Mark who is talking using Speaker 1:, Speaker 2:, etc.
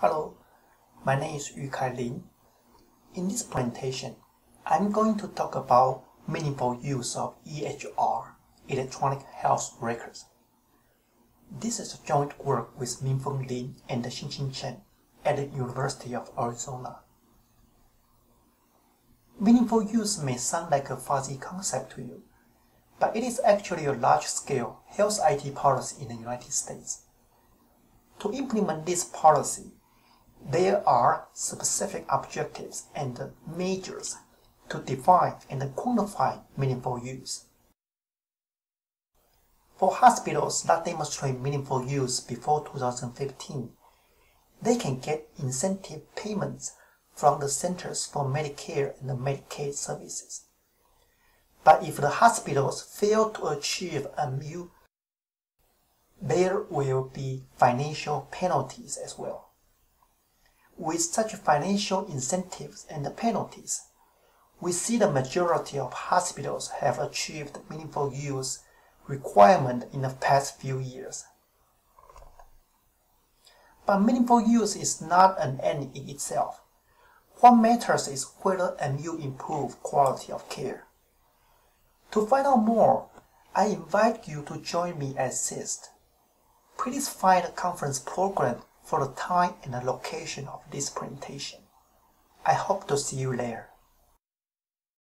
Speaker 1: Hello, my name is Yukai Lin. In this presentation, I'm going to talk about meaningful use of EHR, electronic health records. This is a joint work with Mingfeng Lin and Hsinchun Chen at the University of Arizona. Meaningful use may sound like a fuzzy concept to you, but it is actually a large-scale health IT policy in the United States. To implement this policy, there are specific objectives and measures to define and quantify meaningful use. For hospitals that demonstrate meaningful use before 2015, they can get incentive payments from the Centers for Medicare and Medicaid Services. But if the hospitals fail to achieve a MU, there will be financial penalties as well. With such financial incentives and penalties, we see the majority of hospitals have achieved meaningful use requirement in the past few years. But meaningful use is not an end in itself. What matters is whether MU improve quality of care. To find out more, I invite you to join me at CIST. Please find the conference program for the time and the location of this presentation. I hope to see you there.